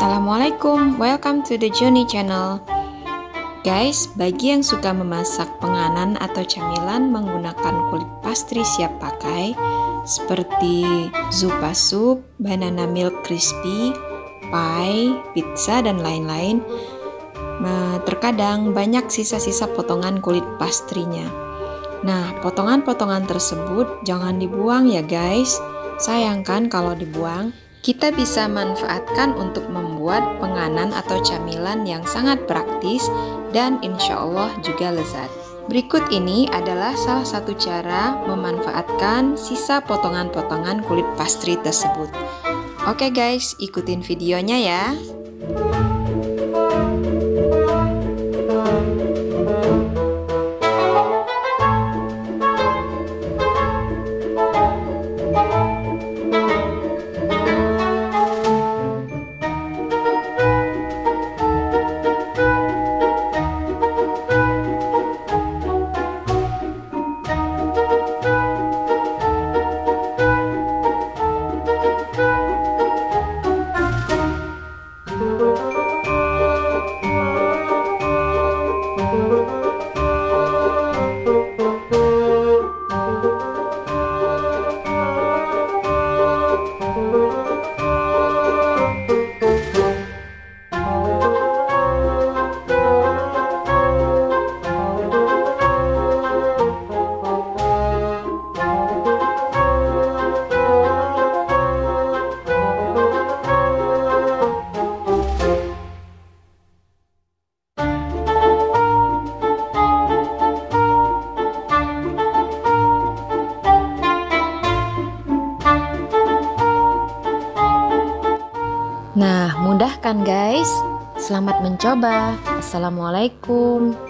Assalamualaikum, welcome to the Journey channel. Guys, bagi yang suka memasak penganan atau camilan menggunakan kulit pastry siap pakai seperti zupa soup, banana milk crispy, pie, pizza dan lain-lain, terkadang banyak sisa-sisa potongan kulit pastrinya. Nah, potongan-potongan tersebut jangan dibuang ya guys. Sayangkan kalau dibuang, kita bisa manfaatkan untuk membuat penganan atau camilan yang sangat praktis dan insya Allah juga lezat. Berikut ini adalah salah satu cara memanfaatkan sisa potongan-potongan kulit pastry tersebut. Oke guys, ikutin videonya ya. Nah, mudah kan guys? Selamat mencoba. Assalamualaikum.